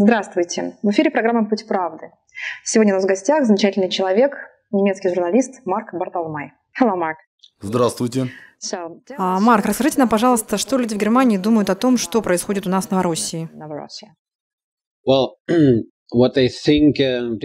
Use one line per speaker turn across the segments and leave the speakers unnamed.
Здравствуйте. В эфире программа «Путь правды». Сегодня у нас в гостях замечательный человек, немецкий журналист Марк Бартоломай. Hello, Mark.
Здравствуйте.
А, Марк, расскажите нам, пожалуйста, что люди в Германии думают о том, что происходит у нас в Новороссии?
Well,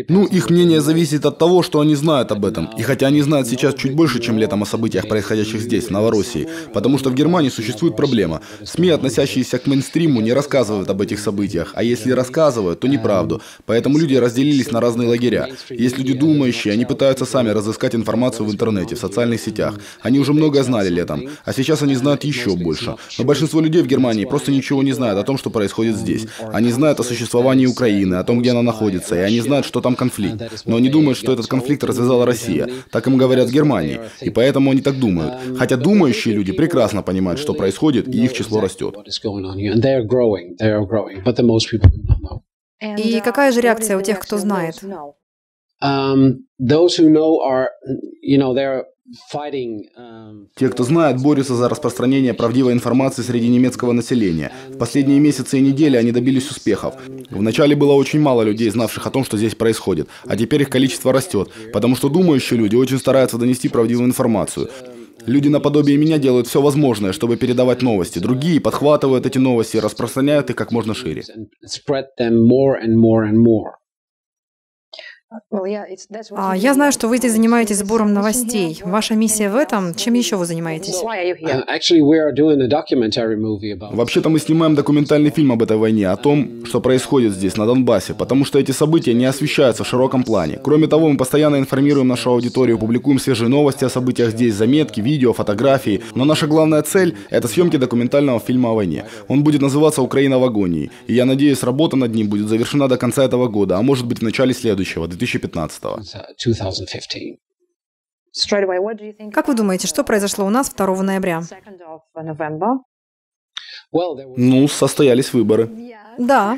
ну, их мнение зависит от того, что они знают об этом. И хотя они знают сейчас чуть больше, чем летом о событиях, происходящих здесь, в Новороссии, потому что в Германии существует проблема. СМИ, относящиеся к мейнстриму, не рассказывают об этих событиях, а если рассказывают, то неправду. Поэтому люди разделились на разные лагеря. Есть люди думающие, они пытаются сами разыскать информацию в интернете, в социальных сетях. Они уже многое знали летом, а сейчас они знают еще больше. Но большинство людей в Германии просто ничего не знают о том, что происходит здесь. Они знают о существовании Украины, о том, где она находится, и они знают, что там конфликт. Но они думают, что этот конфликт развязала Россия. Так им говорят в Германии. И поэтому они так думают. Хотя думающие люди прекрасно понимают, что происходит, и их число растет.
И какая же реакция у тех, кто знает?
Um, those who know are, you know, they're Um, Те, кто знает, борются за распространение правдивой информации среди немецкого населения. В последние месяцы и недели они добились успехов. Вначале было очень мало людей, знавших о том, что здесь происходит, а теперь их количество растет, потому что думающие люди очень стараются донести правдивую информацию. Люди наподобие меня делают все возможное, чтобы передавать новости. Другие подхватывают эти новости и распространяют их как можно шире.
А, я знаю, что вы здесь занимаетесь сбором новостей. Ваша миссия в этом. Чем еще вы занимаетесь? Uh,
Вообще-то мы снимаем документальный фильм об этой войне, о том, что происходит здесь, на Донбассе, потому что эти события не освещаются в широком плане. Кроме того, мы постоянно информируем нашу аудиторию, публикуем свежие новости о событиях здесь, заметки, видео, фотографии. Но наша главная цель – это съемки документального фильма о войне. Он будет называться «Украина в агонии». И я надеюсь, работа над ним будет завершена до конца этого года, а может быть в начале следующего, 2015.
Как вы думаете, что произошло у нас 2 ноября?
Ну, состоялись выборы.
Да.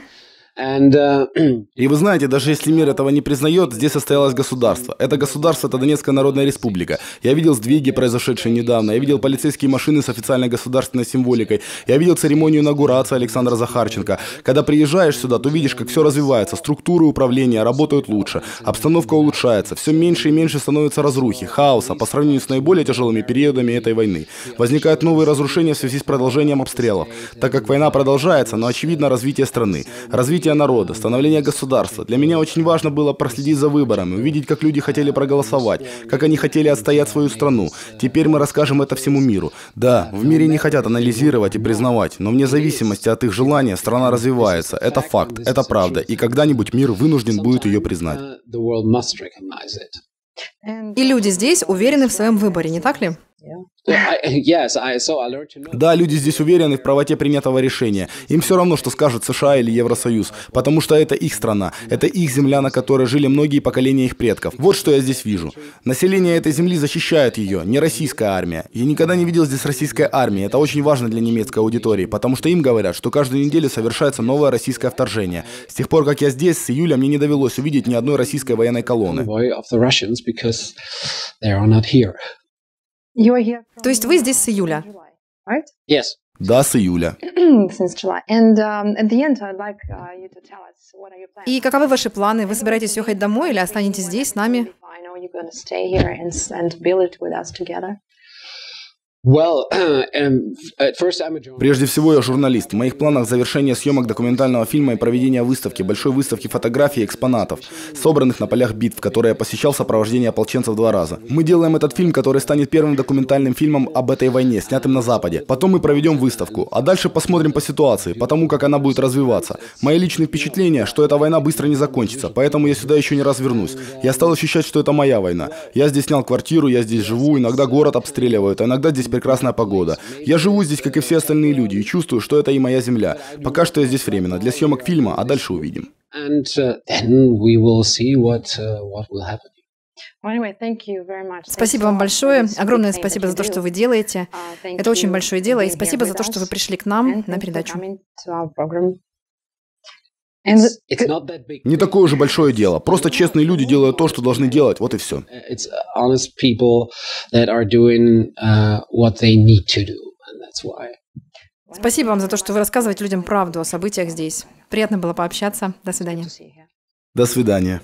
Uh... И вы знаете, даже если мир этого не признает, здесь состоялось государство. Это государство – это Донецкая Народная Республика. Я видел сдвиги, произошедшие недавно. Я видел полицейские машины с официальной государственной символикой. Я видел церемонию инаугурации Александра Захарченко. Когда приезжаешь сюда, то видишь, как все развивается. Структуры управления работают лучше. Обстановка улучшается. Все меньше и меньше становится разрухи, хаоса по сравнению с наиболее тяжелыми периодами этой войны. Возникают новые разрушения в связи с продолжением обстрелов. Так как война продолжается, но очевидно развитие страны. Развитие развития народа, становления государства. Для меня очень важно было проследить за выборами, увидеть, как люди хотели проголосовать, как они хотели отстоять свою страну. Теперь мы расскажем это всему миру. Да, в мире не хотят анализировать и признавать, но вне зависимости от их желания страна развивается. Это факт, это правда, и когда-нибудь мир вынужден будет ее признать.
И люди здесь уверены в своем выборе, не так ли?
Да, люди здесь уверены в правоте принятого решения. Им все равно, что скажет США или Евросоюз, потому что это их страна, это их земля, на которой жили многие поколения их предков. Вот что я здесь вижу. Население этой земли защищает ее, не российская армия. Я никогда не видел здесь российской армии, это очень важно для немецкой аудитории, потому что им говорят, что каждую неделю совершается новое российское вторжение. С тех пор, как я здесь, с июля мне не довелось увидеть ни одной российской военной колонны.
То есть вы здесь с июля?
Yes. Да, с июля.
Um, uh, И каковы ваши планы? Вы собираетесь ехать домой или останетесь здесь с нами?
Прежде всего, я журналист. В моих планах завершение съемок документального фильма и проведение выставки, большой выставки фотографий и экспонатов, собранных на полях битв, которые я посещал в сопровождении ополченцев два раза. Мы делаем этот фильм, который станет первым документальным фильмом об этой войне, снятым на Западе. Потом мы проведем выставку, а дальше посмотрим по ситуации, по тому, как она будет развиваться. Мои личные впечатления, что эта война быстро не закончится, поэтому я сюда еще не раз вернусь. Я стал ощущать, что это моя война. Я здесь снял квартиру, я здесь живу, иногда город обстреливают, а иногда здесь прекрасная погода. Я живу здесь, как и все остальные люди, и чувствую, что это и моя земля. Пока что я здесь временно, для съемок фильма, а дальше увидим.
Спасибо вам большое. Огромное спасибо за то, что вы делаете. Это очень большое дело. И спасибо за то, что вы пришли к нам на передачу.
Не такое уже большое дело. Просто честные люди делают то, что должны делать. Вот и все.
Спасибо вам за то, что вы рассказываете людям правду о событиях здесь. Приятно было пообщаться. До свидания.
До свидания.